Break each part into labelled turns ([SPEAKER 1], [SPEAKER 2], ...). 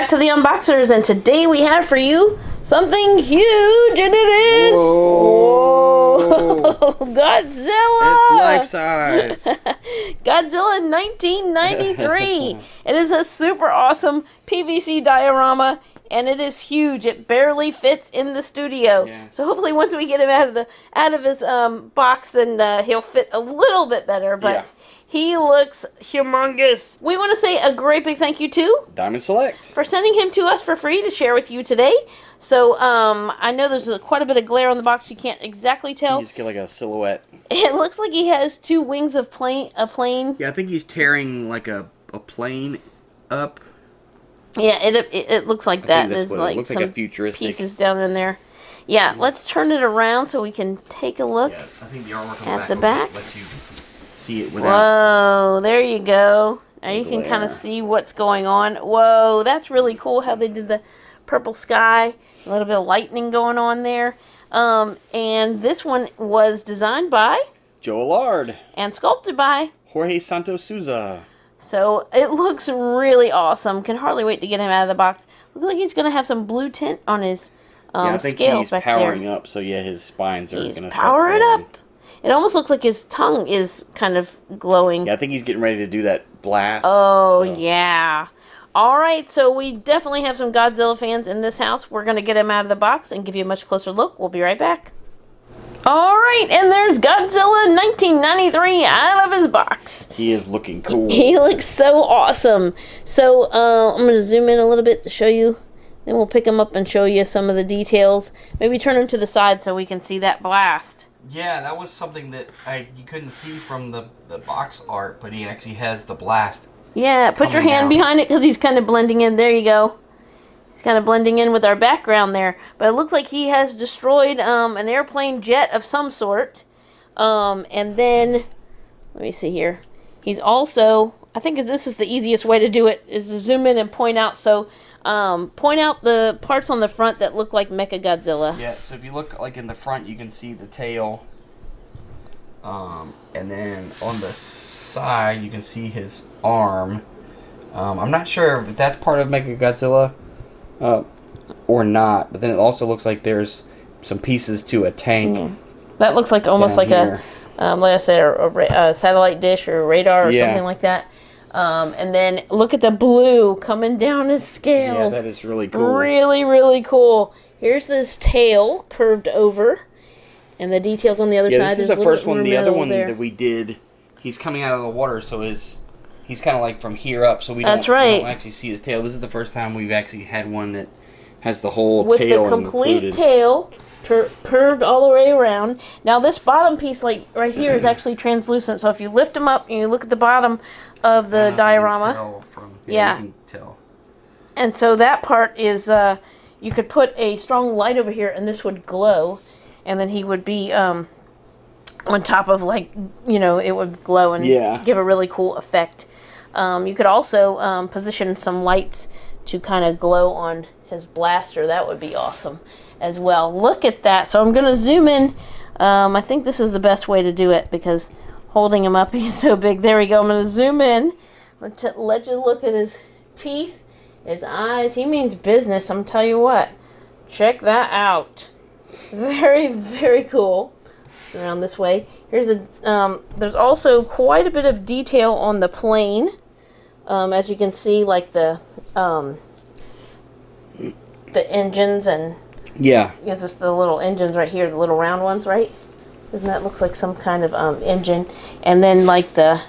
[SPEAKER 1] back to the Unboxers. And today we have for you something huge, and it is
[SPEAKER 2] Whoa.
[SPEAKER 1] Whoa, Godzilla.
[SPEAKER 2] It's life size.
[SPEAKER 1] Godzilla 1993. it is a super awesome PVC diorama, and it is huge. It barely fits in the studio.
[SPEAKER 2] Yes.
[SPEAKER 1] So hopefully, once we get him out of the out of his um, box, then uh, he'll fit a little bit better. But
[SPEAKER 2] Yeah.
[SPEAKER 1] He looks humongous. We want to say a great big thank you to
[SPEAKER 2] Diamond Select.
[SPEAKER 1] for sending him to us for free to share with you today. So um, I know there's a, quite a bit of glare on the box. You can't exactly
[SPEAKER 2] You
[SPEAKER 1] tell.
[SPEAKER 2] just get like a silhouette.
[SPEAKER 1] It looks like he has two wings of plane a plane.
[SPEAKER 2] Yeah, I think he's tearing like a, a plane up.
[SPEAKER 1] Yeah, it it, it looks like
[SPEAKER 2] I
[SPEAKER 1] that.
[SPEAKER 2] think that's
[SPEAKER 1] There's
[SPEAKER 2] what it
[SPEAKER 1] like
[SPEAKER 2] looks
[SPEAKER 1] some
[SPEAKER 2] like a futuristic.
[SPEAKER 1] pieces down in there. Yeah, let's turn it around so we can take a look.
[SPEAKER 2] Yeah, I think the artwork
[SPEAKER 1] At the back?
[SPEAKER 2] See it without.
[SPEAKER 1] Whoa, there you go. Now you can kind of see what's going on. Whoa, that's really cool how they did the purple sky, a little bit of lightning going on there. Um, and this one was designed by
[SPEAKER 2] Joe Allard,
[SPEAKER 1] and sculpted by.
[SPEAKER 2] Jorge Santos Souza.
[SPEAKER 1] So it looks really awesome. Can hardly wait to get him out of the box. Looks like he's going to have some blue tint on his um,
[SPEAKER 2] yeah, I think
[SPEAKER 1] scales
[SPEAKER 2] he's
[SPEAKER 1] back
[SPEAKER 2] powering
[SPEAKER 1] there.
[SPEAKER 2] up, so yeah, his spines are
[SPEAKER 1] He's
[SPEAKER 2] gonna
[SPEAKER 1] powering up. It almost looks like his tongue is kind of glowing.
[SPEAKER 2] Yeah, I think he's getting ready to do that blast.
[SPEAKER 1] Oh,
[SPEAKER 2] so-
[SPEAKER 1] yeah. All right, so we definitely have some Godzilla fans in this house. We're going to get him out of the box and give you a much closer look. We'll be right back. All right, and there's Godzilla 1993 out of his box.
[SPEAKER 2] He is looking cool.
[SPEAKER 1] He looks so awesome. So uh, I'm going to zoom in a little bit to show you. Then we'll pick him up and show you some of the details. Maybe turn him to the side so we can see that blast.
[SPEAKER 3] Yeah, that was something that I you couldn't see from the, the box art, but he actually has the blast.
[SPEAKER 1] Yeah, put your hand
[SPEAKER 3] down.
[SPEAKER 1] behind it because he's kind of blending in. There you go. He's kind of blending in with our background there. But it looks like he has destroyed um, an airplane jet of some sort. Um, and then, let me see here. He's also, I think this is the easiest way to do it, is to zoom in and point out. So, um, point out the parts on the front that look like Mecha Godzilla.
[SPEAKER 3] Yeah, so if you look like in the front, you can see the tail. Um, and then on the side, you can see his arm. Um, I'm not sure if that's part of Mechagodzilla uh, or not, but then it also looks like there's some pieces to a tank.
[SPEAKER 1] That looks like almost like
[SPEAKER 3] here.
[SPEAKER 1] a, um, like I said, a, a, a satellite dish or a radar or
[SPEAKER 2] Yeah.
[SPEAKER 1] something like that. Um, and then look at the blue coming down his scales.
[SPEAKER 2] Yeah, that is really cool.
[SPEAKER 1] Really, really cool. Here's his tail curved over, and the details on the other
[SPEAKER 2] Yeah,
[SPEAKER 1] side.
[SPEAKER 2] this is the first one. The other one
[SPEAKER 1] there.
[SPEAKER 2] that we did.
[SPEAKER 3] He's coming out of the water, so his he's kind of like from here up, so we don't, we
[SPEAKER 1] right.
[SPEAKER 3] don't actually see his tail. This is the first time we've actually had one that has the whole
[SPEAKER 1] with
[SPEAKER 3] tail
[SPEAKER 1] the complete
[SPEAKER 3] included.
[SPEAKER 1] tail cur- curved all the way around. Now this bottom piece, like right here, is actually translucent. So if you lift them up and you look at the bottom of the
[SPEAKER 3] I don't know if you can
[SPEAKER 1] diorama,
[SPEAKER 3] tell From,
[SPEAKER 1] Yeah.
[SPEAKER 3] you can tell.
[SPEAKER 1] and so that part is uh, you could put a strong light over here, and this would glow, and then he would be um, on top of like you know it would glow and
[SPEAKER 2] Yeah.
[SPEAKER 1] give a really cool effect. Um, you could also um, position some lights to kind of glow on his blaster. That would be awesome as well. Look at that. So I'm going to zoom in. Um, I think this is the best way to do it because holding him up he's so big. There we go. I'm going to zoom in. Let, let you look at his teeth, his eyes. He means business. I'm tell you what. Check that out. Very, very cool. Around this way. Here's a. Um, there's also quite a bit of detail on the plane. Um, as you can see, like the um, the engines and
[SPEAKER 2] Yeah,
[SPEAKER 1] it's just the little engines right here, the little round ones, right? Doesn't that looks like some kind of um, engine? And then like the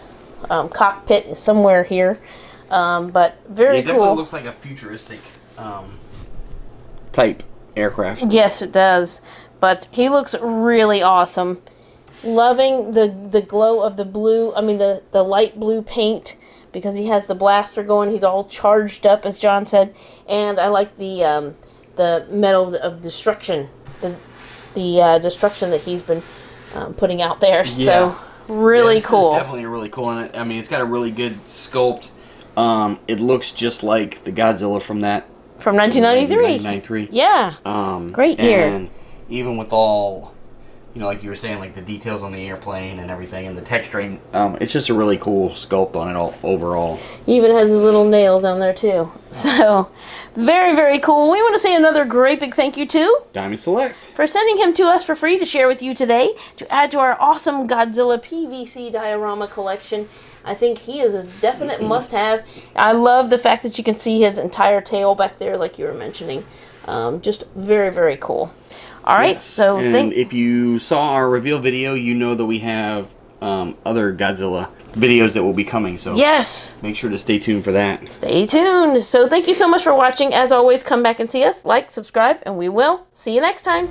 [SPEAKER 1] um, cockpit is somewhere here. Um, but very
[SPEAKER 3] it definitely
[SPEAKER 1] cool.
[SPEAKER 3] looks like a futuristic. Um,
[SPEAKER 2] type aircraft.
[SPEAKER 1] Yes, it does. But he looks really awesome. Loving the the glow of the blue. I mean the the light blue paint because he has the blaster going. He's all charged up, as John said. And I like the um, the metal of destruction. The the uh, destruction that he's been um, putting out there. So really
[SPEAKER 3] yeah,
[SPEAKER 1] cool.
[SPEAKER 3] Definitely really cool, and I mean, it's got a really good sculpt.
[SPEAKER 2] Um, it looks just like the Godzilla from that
[SPEAKER 1] From 1993.
[SPEAKER 2] 1993.
[SPEAKER 1] Yeah.
[SPEAKER 2] Um,
[SPEAKER 1] Great year.
[SPEAKER 2] and
[SPEAKER 3] Even with all you know, like you were saying, like the details on the airplane and everything, and the texturing. Um, it's just a really cool sculpt on it all overall.
[SPEAKER 1] He even has his little nails on there too. So, very, very cool. We want to say another great big thank you to
[SPEAKER 3] Diamond Select.
[SPEAKER 1] for sending him to us for free to share with you today to add to our awesome Godzilla PVC diorama collection. I think he is a definite must have. I love the fact that you can see his entire tail back there, like you were mentioning. Um, just very, very cool. All right,
[SPEAKER 3] Yes,
[SPEAKER 1] so
[SPEAKER 3] and if you saw our reveal video, you know that we have um, other Godzilla videos that will be coming. So
[SPEAKER 1] yes,
[SPEAKER 3] make sure to stay tuned for that.
[SPEAKER 1] stay tuned. So thank you so much for watching. As always, come back and see us, like, subscribe, and we will see you next time.